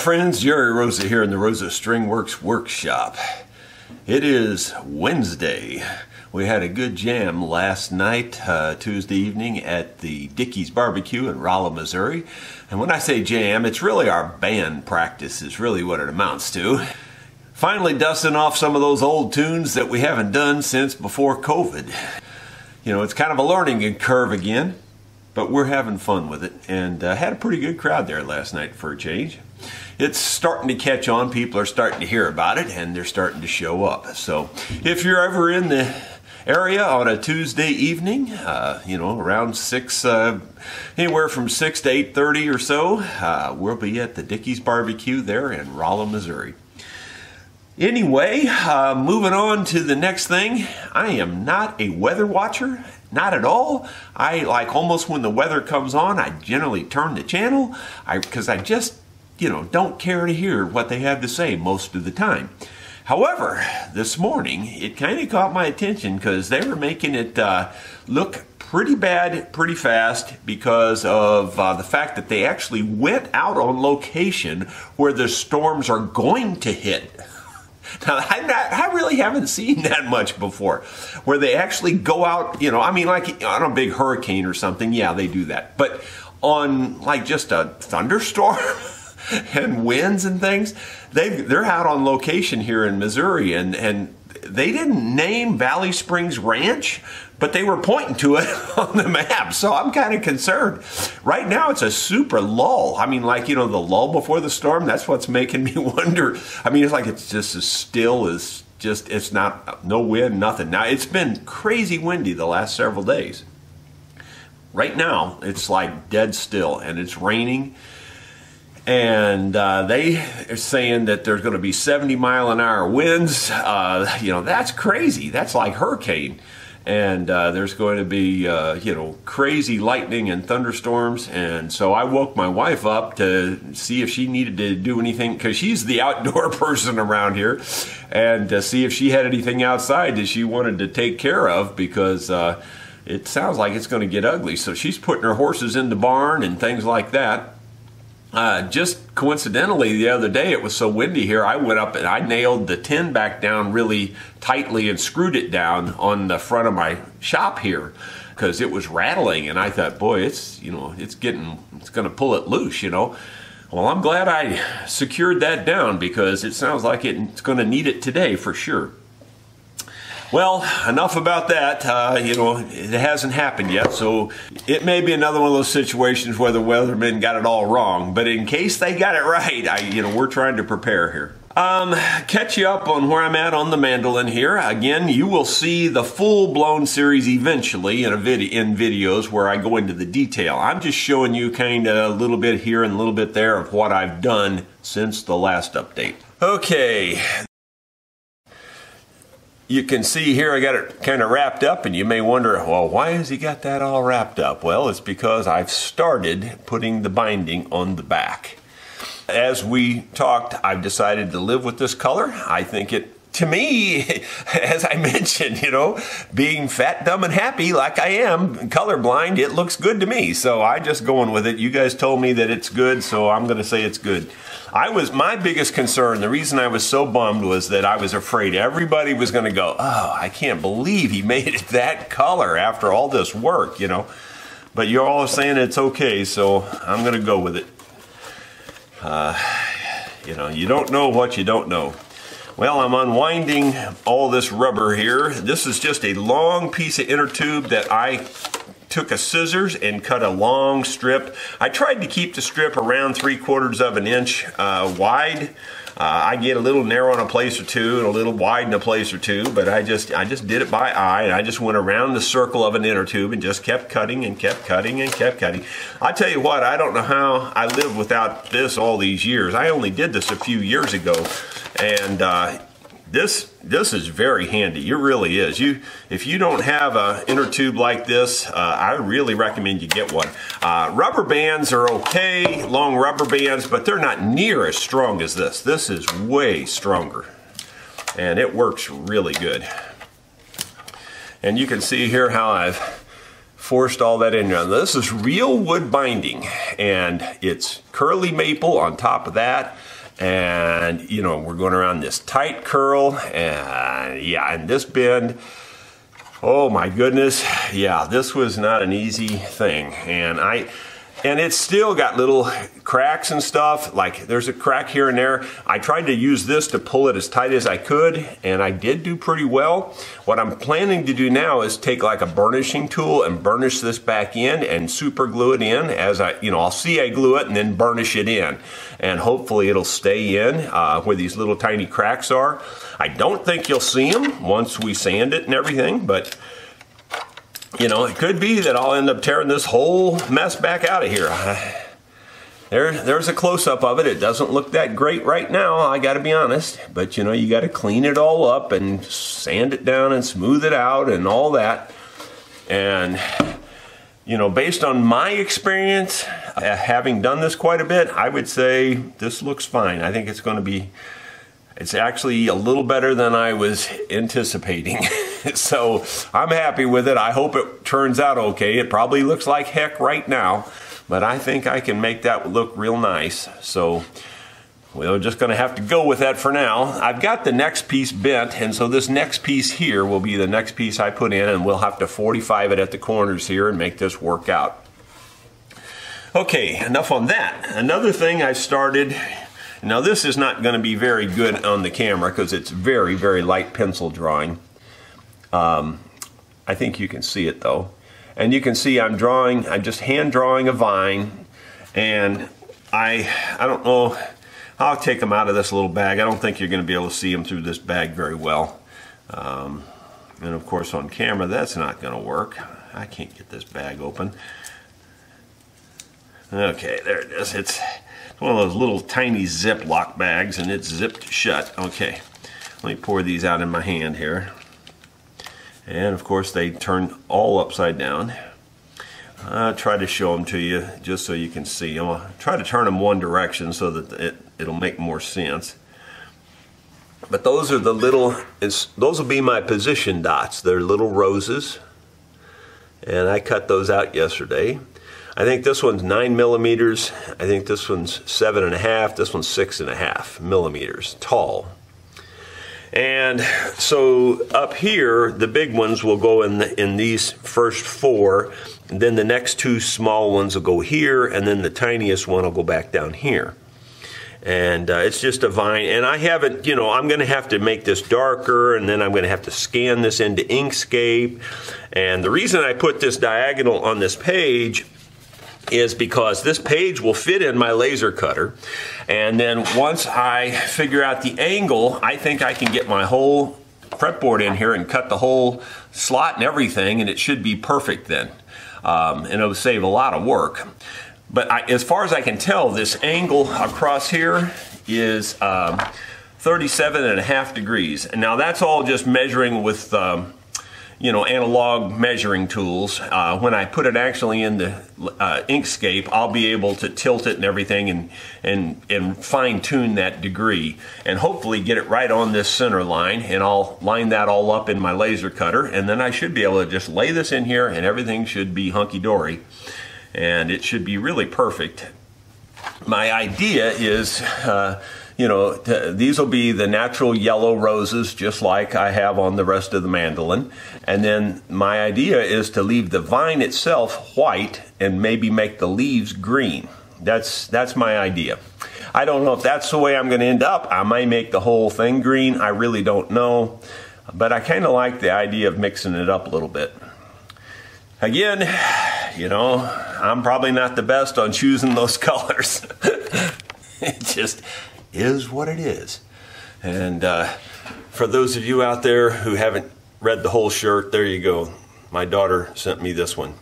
friends, Jerry Rosa here in the Rosa String Works workshop. It is Wednesday. We had a good jam last night, uh, Tuesday evening, at the Dickey's Barbecue in Rolla, Missouri. And when I say jam, it's really our band practice, is really what it amounts to. Finally, dusting off some of those old tunes that we haven't done since before COVID. You know, it's kind of a learning curve again but we're having fun with it and uh, had a pretty good crowd there last night for a change. It's starting to catch on. People are starting to hear about it and they're starting to show up. So if you're ever in the area on a Tuesday evening, uh, you know, around 6, uh, anywhere from 6 to 8.30 or so, uh, we'll be at the Dickey's Barbecue there in Rolla, Missouri. Anyway, uh, moving on to the next thing. I am not a weather watcher, not at all. I like almost when the weather comes on, I generally turn the channel because I, I just, you know, don't care to hear what they have to say most of the time. However, this morning it kind of caught my attention because they were making it uh, look pretty bad pretty fast because of uh, the fact that they actually went out on location where the storms are going to hit. Now, I, not, I really haven't seen that much before, where they actually go out, you know, I mean, like on a big hurricane or something, yeah, they do that. But on like just a thunderstorm and winds and things, they they're out on location here in Missouri, and and they didn't name Valley Springs Ranch, but they were pointing to it on the map. So I'm kind of concerned. Right now, it's a super lull. I mean, like, you know, the lull before the storm, that's what's making me wonder. I mean, it's like it's just as still as just, it's not, no wind, nothing. Now, it's been crazy windy the last several days. Right now, it's like dead still and it's raining and uh, they are saying that there's going to be 70 mile an hour winds. Uh, you know, that's crazy. That's like hurricane. And uh, there's going to be, uh, you know, crazy lightning and thunderstorms. And so I woke my wife up to see if she needed to do anything, because she's the outdoor person around here, and to see if she had anything outside that she wanted to take care of, because uh, it sounds like it's going to get ugly. So she's putting her horses in the barn and things like that. Uh, just coincidentally, the other day it was so windy here, I went up and I nailed the tin back down really tightly and screwed it down on the front of my shop here because it was rattling. And I thought, boy, it's you know, it's getting, it's going to pull it loose, you know. Well, I'm glad I secured that down because it sounds like it's going to need it today for sure. Well, enough about that. Uh, you know, it hasn't happened yet, so it may be another one of those situations where the weathermen got it all wrong. But in case they got it right, I, you know, we're trying to prepare here. Um, catch you up on where I'm at on the mandolin here. Again, you will see the full-blown series eventually in a vid in videos where I go into the detail. I'm just showing you kind of a little bit here and a little bit there of what I've done since the last update. Okay, you can see here I got it kind of wrapped up and you may wonder, well, why has he got that all wrapped up? Well, it's because I've started putting the binding on the back. As we talked, I've decided to live with this color. I think it to me, as I mentioned, you know, being fat, dumb, and happy like I am, colorblind, it looks good to me. So I just going with it. You guys told me that it's good, so I'm going to say it's good. I was my biggest concern. The reason I was so bummed was that I was afraid everybody was going to go, "Oh, I can't believe he made it that color after all this work," you know. But you're all saying it's okay, so I'm going to go with it. Uh, you know, you don't know what you don't know. Well, I'm unwinding all this rubber here. This is just a long piece of inner tube that I took a scissors and cut a long strip. I tried to keep the strip around three quarters of an inch uh, wide. Uh, I get a little narrow in a place or two and a little wide in a place or two, but I just I just did it by eye and I just went around the circle of an inner tube and just kept cutting and kept cutting and kept cutting. I tell you what, I don't know how I lived without this all these years. I only did this a few years ago, and uh, this this is very handy. It really is. You if you don't have a inner tube like this, uh, I really recommend you get one. Uh, rubber bands are okay, long rubber bands, but they're not near as strong as this. This is way stronger, and it works really good. And you can see here how I've forced all that in there. This is real wood binding, and it's curly maple on top of that. And you know we're going around this tight curl. And yeah and this bend oh my goodness. Yeah this was not an easy thing. And I and it's still got little cracks and stuff like there's a crack here and there. I tried to use this to pull it as tight as I could and I did do pretty well. What I'm planning to do now is take like a burnishing tool and burnish this back in and super glue it in as I you know I'll see I glue it and then burnish it in. And hopefully it'll stay in uh, where these little tiny cracks are. I don't think you'll see them once we sand it and everything but you know, it could be that I'll end up tearing this whole mess back out of here. There, there's a close-up of it. It doesn't look that great right now, I gotta be honest. But you know, you gotta clean it all up and sand it down and smooth it out and all that. And, you know, based on my experience, uh, having done this quite a bit, I would say this looks fine. I think it's gonna be, it's actually a little better than I was anticipating. so I'm happy with it. I hope it turns out okay. It probably looks like heck right now, but I think I can make that look real nice. So we're just going to have to go with that for now. I've got the next piece bent, and so this next piece here will be the next piece I put in, and we'll have to 45 it at the corners here and make this work out. Okay, enough on that. Another thing I started, now this is not going to be very good on the camera because it's very, very light pencil drawing. Um, I think you can see it though. And you can see I'm drawing, I'm just hand drawing a vine and I, I don't know, I'll take them out of this little bag. I don't think you're going to be able to see them through this bag very well. Um, and of course on camera that's not going to work. I can't get this bag open. Okay, there it is. It's one of those little tiny Ziploc bags and it's zipped shut. Okay, let me pour these out in my hand here and of course they turn all upside down I try to show them to you just so you can see them. I'll try to turn them one direction so that it, it'll make more sense. But those are the little, those will be my position dots. They're little roses. And I cut those out yesterday. I think this one's nine millimeters. I think this one's seven and a half. This one's six and a half millimeters tall. And so up here, the big ones will go in, the, in these first four, then the next two small ones will go here, and then the tiniest one will go back down here. And uh, it's just a vine, and I haven't, you know, I'm going to have to make this darker, and then I'm going to have to scan this into Inkscape. And the reason I put this diagonal on this page is because this page will fit in my laser cutter. And then once I figure out the angle, I think I can get my whole fretboard in here and cut the whole slot and everything, and it should be perfect then. Um, and it'll save a lot of work. But I, as far as I can tell, this angle across here is um, 37 and a half degrees. And now that's all just measuring with um, you know, analog measuring tools. Uh, when I put it actually in the uh, Inkscape, I'll be able to tilt it and everything and, and, and fine tune that degree and hopefully get it right on this center line and I'll line that all up in my laser cutter and then I should be able to just lay this in here and everything should be hunky-dory and it should be really perfect. My idea is uh, you know, these will be the natural yellow roses just like I have on the rest of the mandolin. And then my idea is to leave the vine itself white and maybe make the leaves green. That's, that's my idea. I don't know if that's the way I'm going to end up. I may make the whole thing green. I really don't know. But I kind of like the idea of mixing it up a little bit. Again, you know, I'm probably not the best on choosing those colors. it just, is what it is. And uh, for those of you out there who haven't read the whole shirt, there you go. My daughter sent me this one.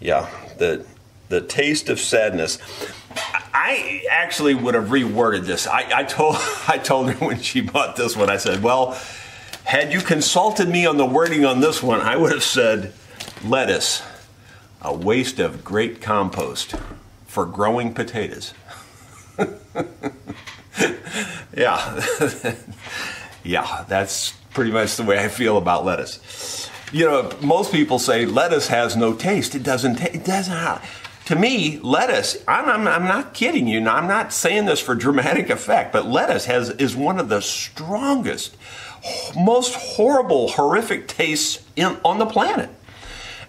Yeah, the the taste of sadness. I actually would have reworded this. I, I told I told her when she bought this one. I said, "Well, had you consulted me on the wording on this one, I would have said lettuce, a waste of great compost for growing potatoes." yeah. yeah, that's pretty much the way I feel about lettuce. You know, most people say lettuce has no taste. It doesn't. it doesn't. Have, To me, lettuce, I'm, I'm, I'm not kidding you, I'm not saying this for dramatic effect, but lettuce has is one of the strongest, most horrible, horrific tastes in, on the planet.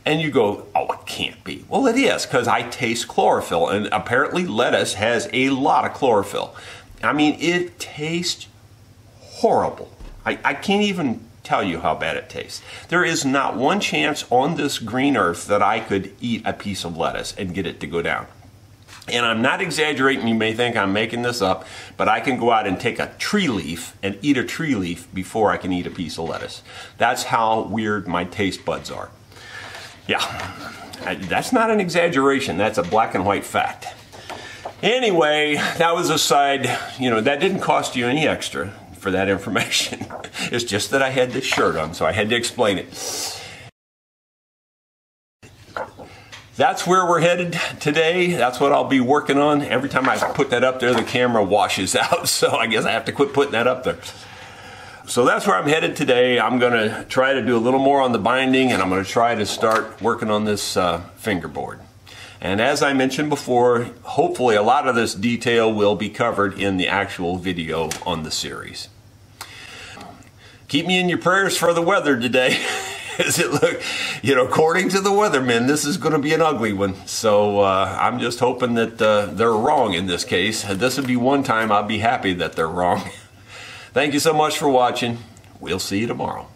And you go, oh, it can't be. Well, it is, because I taste chlorophyll, and apparently lettuce has a lot of chlorophyll. I mean, it tastes horrible. I, I can't even tell you how bad it tastes. There is not one chance on this green earth that I could eat a piece of lettuce and get it to go down. And I'm not exaggerating, you may think I'm making this up, but I can go out and take a tree leaf and eat a tree leaf before I can eat a piece of lettuce. That's how weird my taste buds are. Yeah, that's not an exaggeration, that's a black and white fact. Anyway, that was a side, you know, that didn't cost you any extra for that information. it's just that I had this shirt on, so I had to explain it. That's where we're headed today. That's what I'll be working on. Every time I put that up there, the camera washes out, so I guess I have to quit putting that up there. So that's where I'm headed today. I'm going to try to do a little more on the binding, and I'm going to try to start working on this uh, fingerboard. And as I mentioned before, hopefully a lot of this detail will be covered in the actual video on the series keep me in your prayers for the weather today. As it look, you know, according to the weathermen, this is going to be an ugly one. So uh, I'm just hoping that uh, they're wrong in this case. This would be one time I'd be happy that they're wrong. Thank you so much for watching. We'll see you tomorrow.